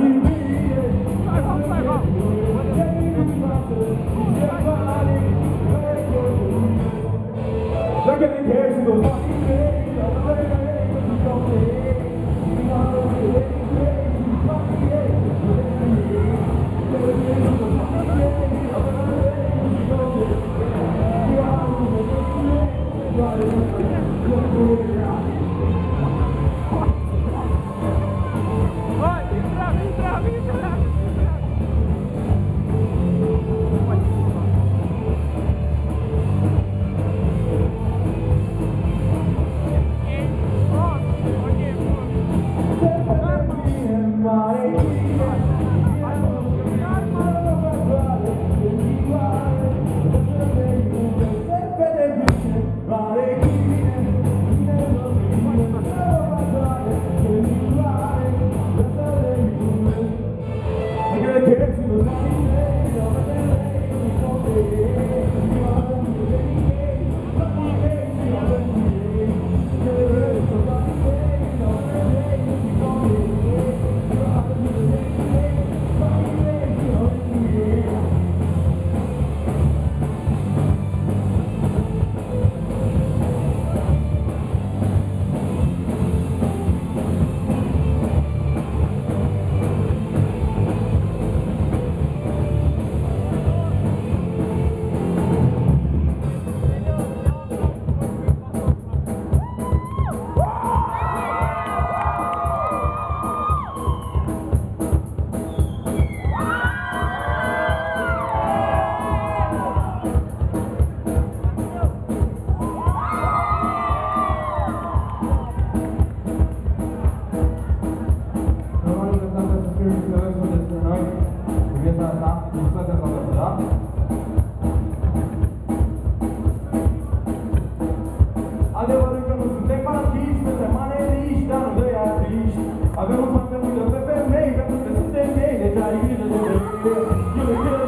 you. Piesa asta, discuția asta, da? Adevărul că nu suntem fasciști, suntem maneriști, dar nu doi artiști. Avem un foarte multă pe femei, pentru că suntem ei, deci ai grijă de femei.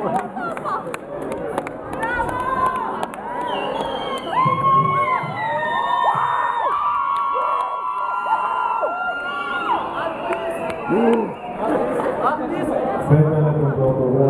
Gracias.